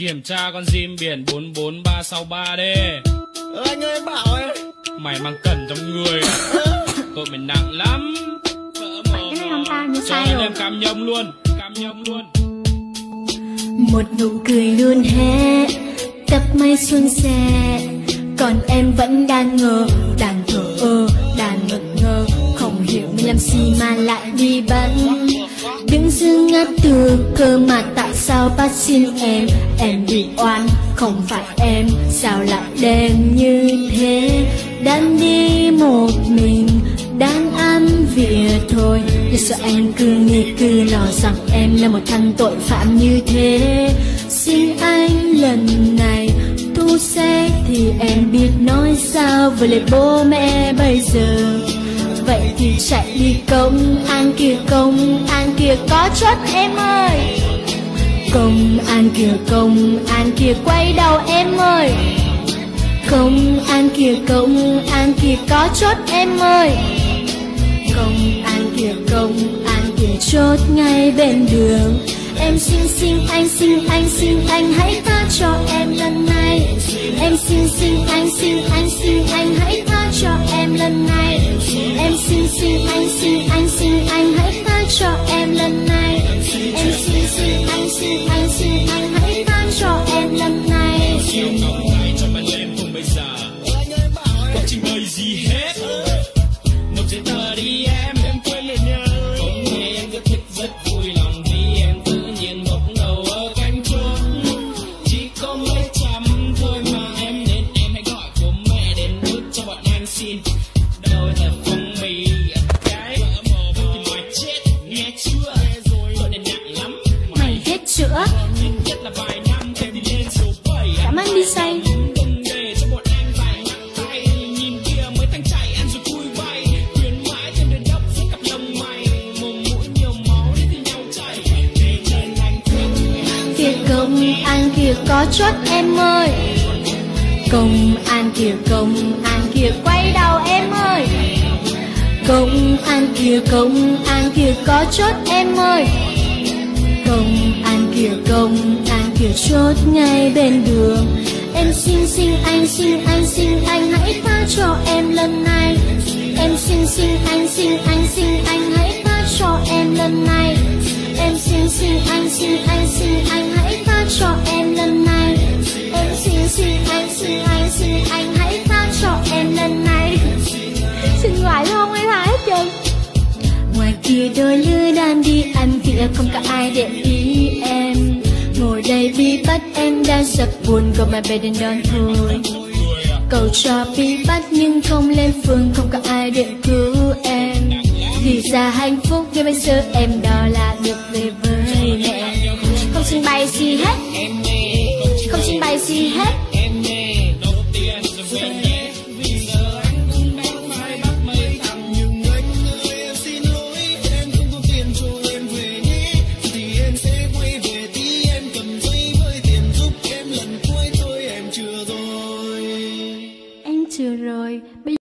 Kiểm tra con Jim biển 44363 đi Ờ, Anh ơi bảo ấy. Mày mang cẩn trong người. Tội mày nặng lắm. Mồm Cái này không tao như Cho sai anh rồi. em cam nhông luôn Cam nhông luôn. Một nụ cười luôn hé tập mây xuân xe. Còn em vẫn đang ngờ đang thờ ơ đang ngẩn ngơ. Không hiểu mình làm gì mà lại đi bắn đứng dưng ngắt từ cơ mà tại sao bắt xin em? Em bị oan, không phải em. Sao lại đen như thế? Đang đi một mình, đang ăn vỉa thôi. Nhưng sợ anh cứ nghĩ, cứ lo rằng em là một thằng tội phạm như thế. Xin anh lần này, tu sẽ thì em biết nói sao. Với lại bố mẹ bây thì chạy đi công an kia, công an kia có chốt em ơi. Công an kia, công an kia quay đầu em ơi. Công an kia, công an kia có chốt em ơi. Công an kia, công an kia chốt ngay bên đường. Em xin xin anh xin anh xin anh hãy tha cho em lần này. Em xin xin anh, xin trăm thôi mà em Nên em hãy gọi bố mẹ đến bước cho bọn em xin. Đôi thật phong bì Cái vợ mồm thì mày chết Nghe chưa? Tội này nặng lắm. Mày hết chữa. Ít nhất là vài năm Thêm thì lên số 7 cảm ơn đi say. Đừng để cho kia kìa có chốt em ơi. Công an kìa công an kìa quay đầu em ơi. Công an kìa công an kìa có chốt em ơi. Công an kìa công an kìa chốt ngay bên đường. Em xin xin anh xin anh xin anh, hãy tha cho em lần này. Em xin xin anh xin anh xin anh, hãy tha cho em lần này. Em xin xin anh xin anh khi đôi lứa đang đi ăn vỉa không có ai để ý em. Ngồi đây bị bắt em đang sập buồn gọi mà về đến đón thôi cầu cho bị bắt nhưng không lên phường, không có ai để cứu em. Vì ra hạnh phúc như bây giờ em đó là được về với mẹ. Không xin bày gì hết. Không xin bày gì hết.